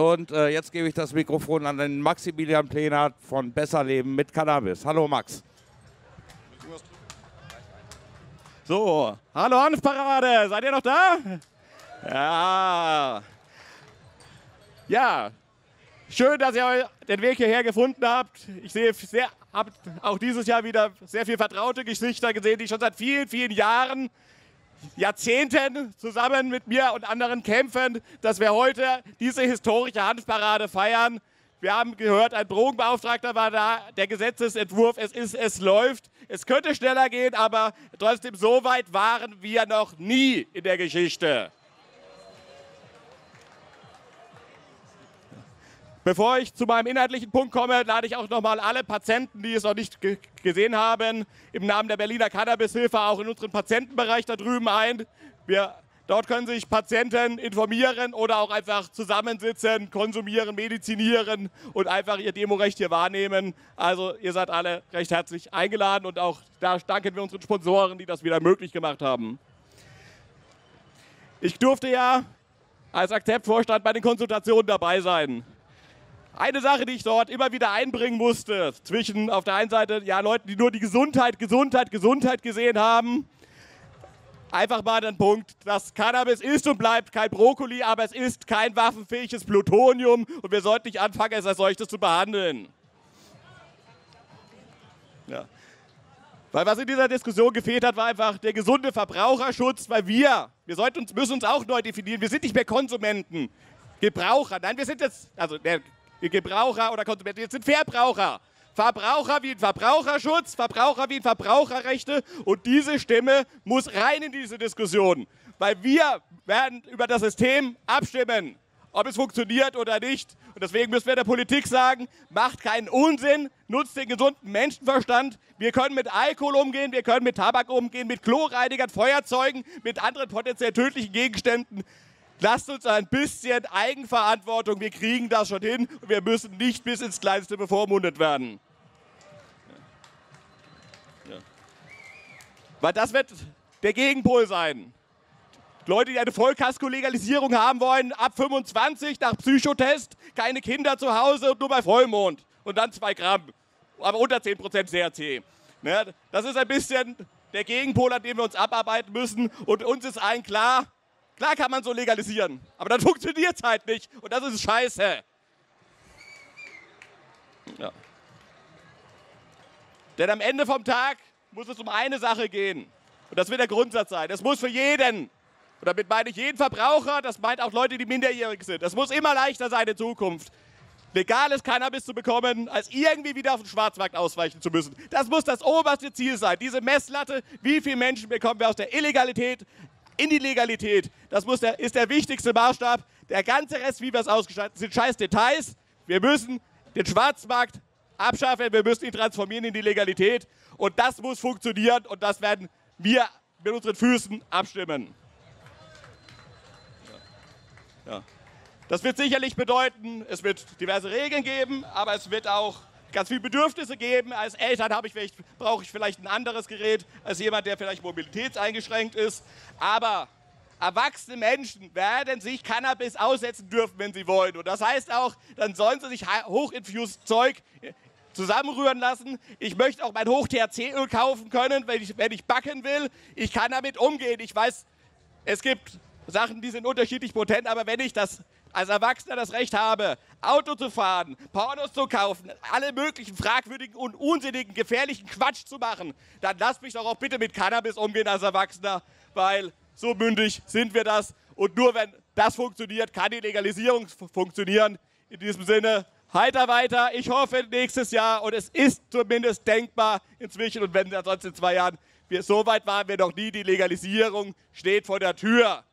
Und äh, jetzt gebe ich das Mikrofon an den Maximilian Plenert von Besserleben mit Cannabis. Hallo Max. So, hallo Hanfparade, seid ihr noch da? Ja. Ja, schön, dass ihr den Weg hierher gefunden habt. Ich sehe, sehr, habt auch dieses Jahr wieder sehr viel vertraute Gesichter gesehen, die schon seit vielen, vielen Jahren Jahrzehnten zusammen mit mir und anderen kämpfen, dass wir heute diese historische Hanfparade feiern. Wir haben gehört, ein Drogenbeauftragter war da, der Gesetzesentwurf, es ist, es läuft. Es könnte schneller gehen, aber trotzdem, so weit waren wir noch nie in der Geschichte. Bevor ich zu meinem inhaltlichen Punkt komme, lade ich auch nochmal alle Patienten, die es noch nicht gesehen haben, im Namen der Berliner Cannabishilfe auch in unseren Patientenbereich da drüben ein. Wir, dort können sich Patienten informieren oder auch einfach zusammensitzen, konsumieren, medizinieren und einfach ihr Demorecht hier wahrnehmen. Also ihr seid alle recht herzlich eingeladen und auch da danken wir unseren Sponsoren, die das wieder möglich gemacht haben. Ich durfte ja als Akzeptvorstand bei den Konsultationen dabei sein. Eine Sache, die ich dort immer wieder einbringen musste, zwischen auf der einen Seite ja, Leuten, die nur die Gesundheit, Gesundheit, Gesundheit gesehen haben. Einfach mal den Punkt, dass Cannabis ist und bleibt kein Brokkoli, aber es ist kein waffenfähiges Plutonium und wir sollten nicht anfangen, es als solches zu behandeln. Ja. Weil was in dieser Diskussion gefehlt hat, war einfach der gesunde Verbraucherschutz, weil wir, wir sollten uns, müssen uns auch neu definieren, wir sind nicht mehr Konsumenten, Gebraucher. Nein, wir sind jetzt, also der Gebraucher oder Konsumenten, jetzt sind Verbraucher. Verbraucher wie ein Verbraucherschutz, Verbraucher wie ein Verbraucherrechte und diese Stimme muss rein in diese Diskussion, weil wir werden über das System abstimmen, ob es funktioniert oder nicht. Und deswegen müssen wir der Politik sagen, macht keinen Unsinn, nutzt den gesunden Menschenverstand. Wir können mit Alkohol umgehen, wir können mit Tabak umgehen, mit Chlorreinigern, Feuerzeugen, mit anderen potenziell tödlichen Gegenständen. Lasst uns ein bisschen Eigenverantwortung. Wir kriegen das schon hin und wir müssen nicht bis ins Kleinste bevormundet werden. Weil das wird der Gegenpol sein. Leute, die eine Vollkasko-Legalisierung haben wollen, ab 25 nach Psychotest, keine Kinder zu Hause und nur bei Vollmond. Und dann 2 Gramm, aber unter 10% CRC. Ne? Das ist ein bisschen der Gegenpol, an dem wir uns abarbeiten müssen. Und uns ist allen klar, Klar kann man so legalisieren, aber dann funktioniert es halt nicht und das ist scheiße. Ja. Denn am Ende vom Tag muss es um eine Sache gehen. Und das wird der Grundsatz sein. Es muss für jeden, und damit meine ich jeden Verbraucher, das meint auch Leute, die minderjährig sind, es muss immer leichter sein in Zukunft, legales Cannabis zu bekommen, als irgendwie wieder auf den Schwarzmarkt ausweichen zu müssen. Das muss das oberste Ziel sein. Diese Messlatte, wie viele Menschen bekommen wir aus der Illegalität in die Legalität. Das muss der, ist der wichtigste Maßstab. Der ganze Rest, wie wir es ausgestalten, sind scheiß Details. Wir müssen den Schwarzmarkt abschaffen, wir müssen ihn transformieren in die Legalität. Und das muss funktionieren und das werden wir mit unseren Füßen abstimmen. Ja. Ja. Das wird sicherlich bedeuten, es wird diverse Regeln geben, aber es wird auch ganz viele Bedürfnisse geben. Als Eltern ich brauche ich vielleicht ein anderes Gerät als jemand, der vielleicht mobilitätseingeschränkt ist. Aber erwachsene Menschen werden sich Cannabis aussetzen dürfen, wenn sie wollen. Und das heißt auch, dann sollen sie sich hochinfused Zeug zusammenrühren lassen. Ich möchte auch mein Hoch-THC-Öl kaufen können, wenn ich, wenn ich backen will. Ich kann damit umgehen. Ich weiß, es gibt Sachen, die sind unterschiedlich potent, aber wenn ich das als Erwachsener das Recht habe, Auto zu fahren, Pornos zu kaufen, alle möglichen fragwürdigen und unsinnigen, gefährlichen Quatsch zu machen, dann lasst mich doch auch bitte mit Cannabis umgehen als Erwachsener, weil so mündig sind wir das. Und nur wenn das funktioniert, kann die Legalisierung funktionieren. In diesem Sinne, heiter weiter. Ich hoffe nächstes Jahr und es ist zumindest denkbar inzwischen und wenn ansonsten in zwei Jahren, wir, so weit waren wir noch nie, die Legalisierung steht vor der Tür.